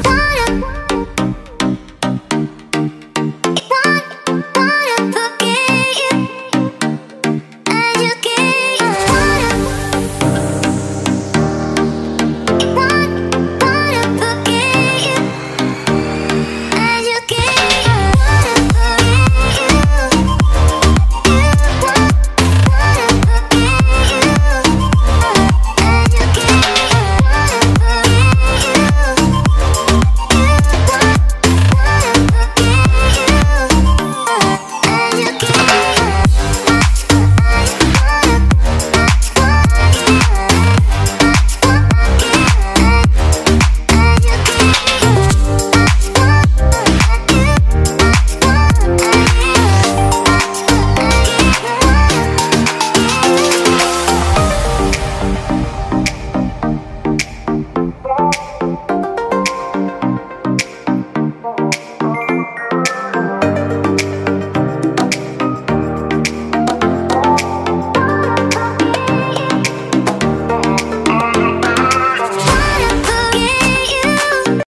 Bye.